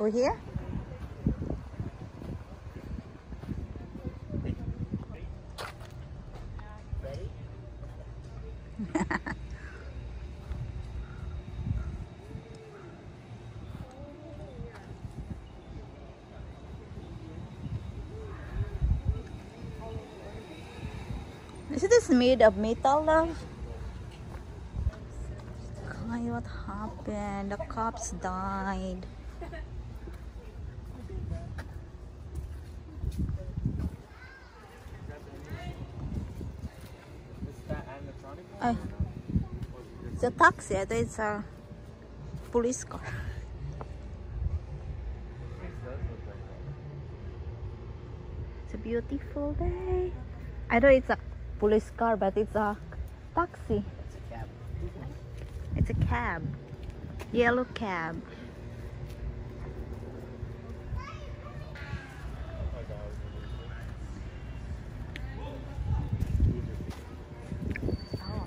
Over here? Is this made of metal, love? What happened? The cops died. Uh, it's a taxi. It's a police car. It's a beautiful day. I know it's a police car, but it's a taxi. It's a cab. It's a cab. Yellow cab. Oh.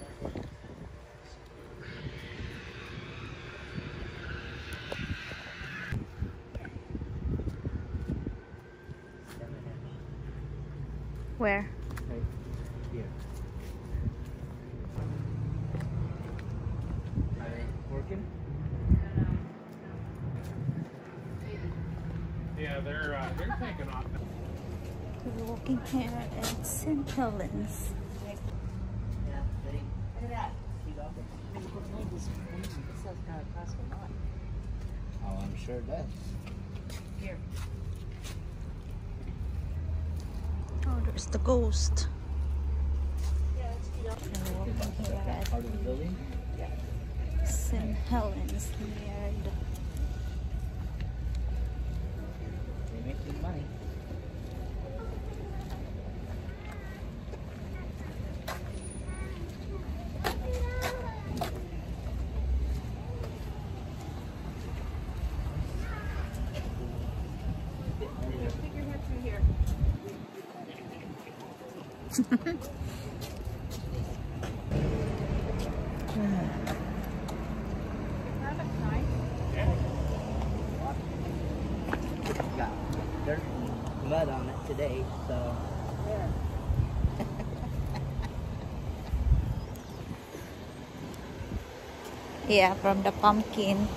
Where? Right here. Yeah, they're uh, they're taking off. We're walking here at St. Helens. Yeah. They, look at that. See up This stuff's gotta cost a lot. Oh, I'm sure it does. Here. Oh, there's the ghost. We're walking here at Part of the building? St. Helens near the Mud on it today. Yeah, from the pumpkin.